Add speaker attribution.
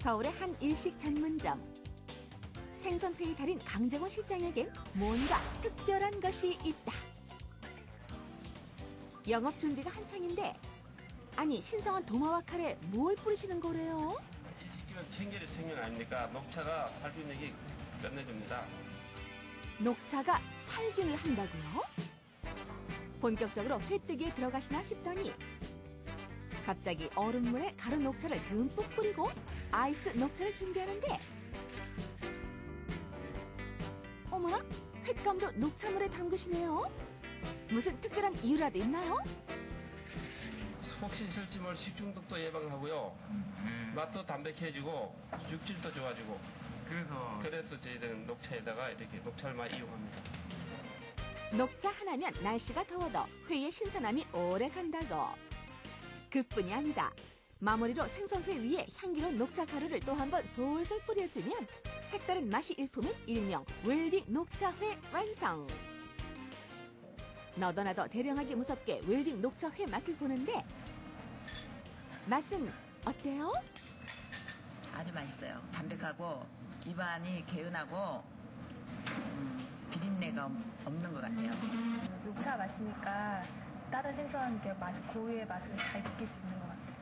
Speaker 1: 서울의 한 일식 전문점. 생선회의 달인 강정호 실장에겐 뭔가 특별한 것이 있다. 영업 준비가 한창인데 아니 신성한 도마와 칼에 뭘 뿌리시는 거래요?
Speaker 2: 일식집은 청결이 생명 아닙니까? 녹차가 살균력이 끝내줍니다.
Speaker 1: 녹차가 살균을 한다고요? 본격적으로 회뜨기에 들어가시나 싶더니 갑자기 얼음물에 가른 녹차를 듬뿍 뿌리고 아이스 녹차를 준비하는데 어머나 횟감도 녹차물에 담그시네요 무슨 특별한 이유라도 있나요?
Speaker 2: 속 씻을지물 식중독도 예방하고요. 맛도 담백해지고 육질도 좋아지고
Speaker 3: 그래서
Speaker 2: 그래서 저희들은 녹차에다가 이렇게 녹차를 이용합니다.
Speaker 1: 녹차 하나면 날씨가 더워도 회의 신선함이 오래 간다고. 그뿐이 아니다. 마무리로 생선회 위에 향기로운 녹차 가루를 또 한 번 솔솔 뿌려주면 색다른 맛이 일품인 일명 웰빙 녹차회 완성. 너도 나도 대령하기 무섭게 웰빙 녹차회 맛을 보는데 맛은 어때요?
Speaker 4: 아주 맛있어요. 담백하고 입안이 개운하고 음, 비린내가 없- 없는 것 같아요.
Speaker 5: 녹차 마시니까 다른 생선 맛 고유의 맛을 잘 느낄 수 있는 것 같아요.